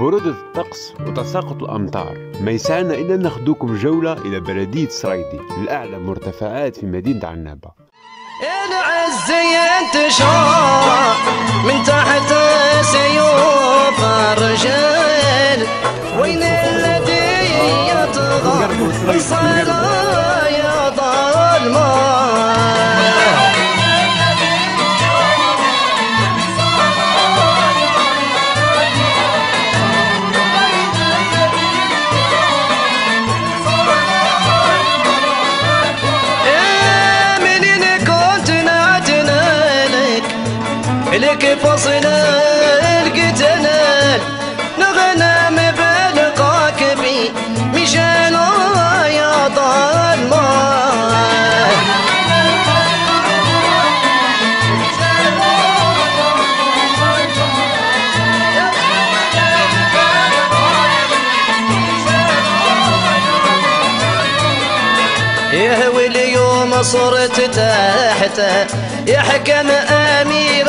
برودة الطقس وتساقط الأمطار. ما يسعنا إلا ناخدوكم جولة إلى بلدية سرايدي الأعلى مرتفعات في مدينة عنابة. من لك فصل صرت تحته يحكم أمير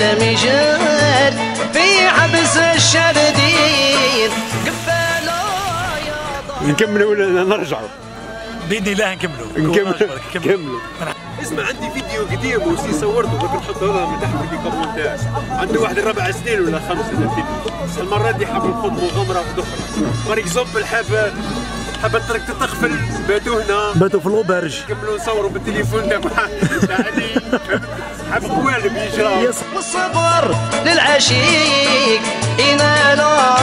المجال في حبس الشردين نكملوا ولا نرجعوا بإذن الله نكملوا. نكملوا. كملوا نكملوا. اسمع عندي فيديو قديم وسي صورته ممكن نحطه هذا من تحت في الكومنتات عنده واحد ربع سنين ولا خمس سنين. فيديو المرة دي حاب نخوض مغامرة أخرى فور اكزومبل حاب حاب الطريق تتقفل باتوا هنا. باتوا في الأوبرج نكملوا نصوروا بالتليفون تاع علي حاب قوالب يجرى والصبر للعشيق. ينالا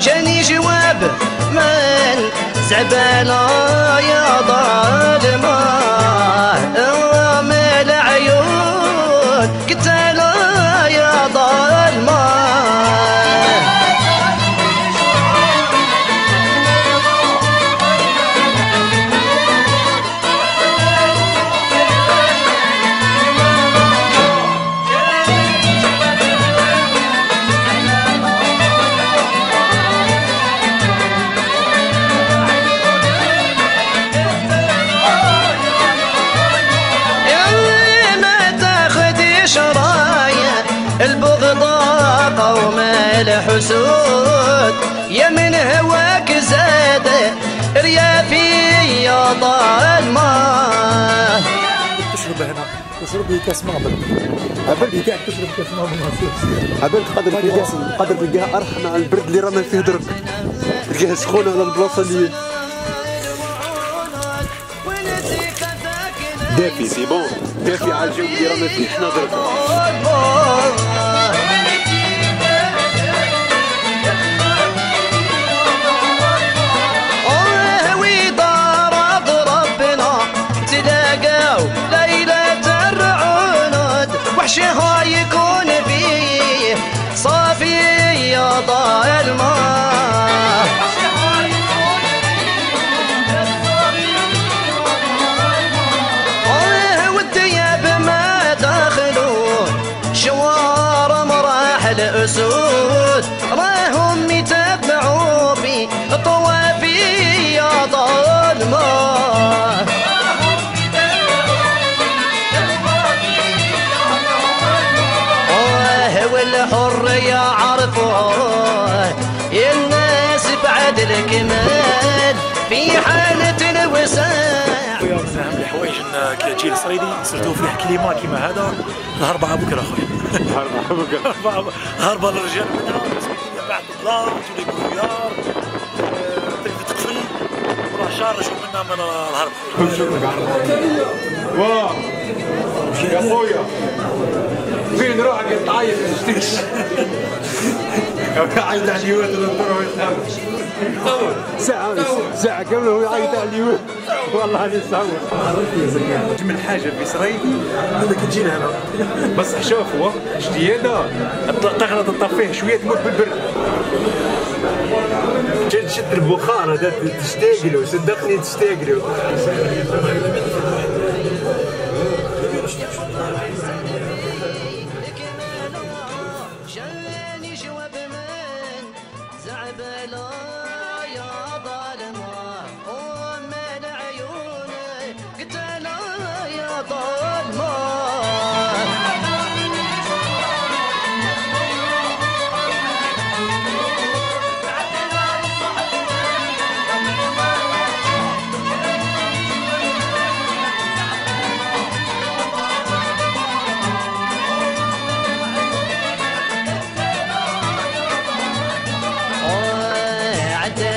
جاني جواب من زعبالا يا الحسود يا من هواك زاد ريافي يا ظلمه تشرب هنا تشرب كاس مغبل قبل قاعد تشرب كاس مغبل قبل قدر تلقاها قدر تلقاها أرحم على البرد اللي رانا فيه درك. تلقاها سخونه على البلاصة اللي دافي سي بون دافي على الجو اللي رانا فيه حنا درك. الأسود راهم يتبعوا بي طوافي يا ظلمه والحرية عرفوه الناس بعد الكمال في حالة اهم الحوايج تجي لصريدي سيرتو فيه كليما كيما هذا. الهربة بكره خويا هربة هربة للرجال منها بعد الدار تولي برويار تقدر تقفل وراه شهر شوف منا من الهرب. واه يا خويا. فين روحك تعيط ما عايز على اليوت ساعة ساعة كاملة هو يعيط على اليوت والله هذه صعبة جمل حاجة في سري هذا تجينا هنا بس شوف هو شتيادة تغلط الطفيه شوية تموت بالبرد شد البخار هذا تشتاق صدقني تشتاق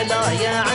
عدلا يا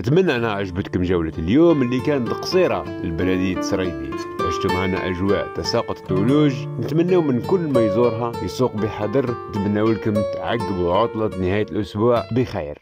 نتمنى أنها عجبتكم جولة اليوم اللي كانت قصيرة لبلدية سريدي عشتوا معنا أجواء تساقط الثلوج. نتمنى من كل ما يزورها يسوق بحذر. نتمنى لكم تعقبوا عطلة نهاية الأسبوع بخير.